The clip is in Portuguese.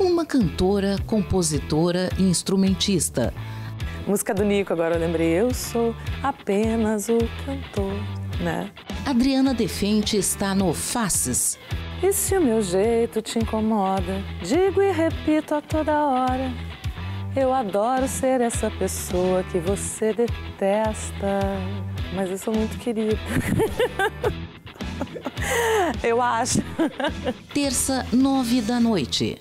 uma cantora, compositora e instrumentista. Música do Nico, agora eu lembrei. Eu sou apenas o cantor, né? Adriana Defente está no Faces. E se o meu jeito te incomoda, digo e repito a toda hora. Eu adoro ser essa pessoa que você detesta, mas eu sou muito querida. eu acho. Terça, nove da noite.